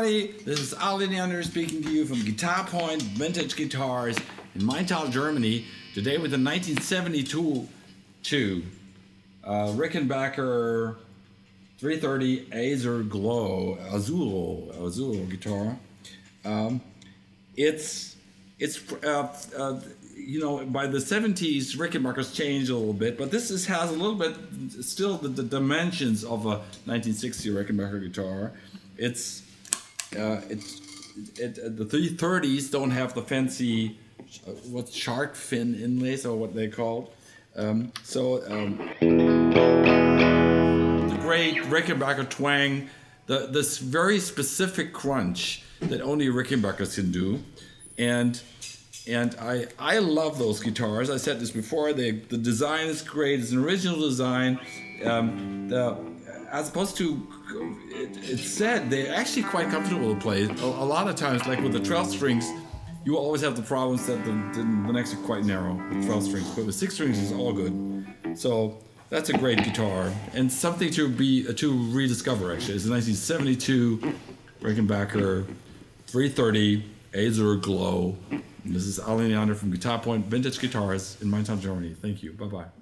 This is Ali Neander speaking to you from Guitar Point Vintage Guitars in Maintal, Germany. Today with the 1972 two, uh, Rickenbacker 330 Azureglo Azul Azzurro guitar. Um, it's it's uh, uh, you know by the 70s Rickenbackers changed a little bit, but this is, has a little bit still the, the dimensions of a 1960 Rickenbacker guitar. It's uh, it, the 330s don't have the fancy uh, what shark fin inlays or what they called. Um, so um, the great Rickenbacker twang, the this very specific crunch that only Rickenbackers can do, and and I I love those guitars. I said this before. They, the design is great. It's an original design. Um, the, as opposed to it, it's said they're actually quite comfortable to play. A, a, lot of times, like with the 12 strings, you always have the problems that the, the, the necks are quite narrow with 12 strings, but with six strings is all good. So that's a great guitar and something to be uh, to rediscover. Actually, it's a 1972 Rickenbacker 330 Azureglo. This is Ali Neander from Guitar Point Vintage Guitars in Maintal, Germany. Thank you. Bye bye.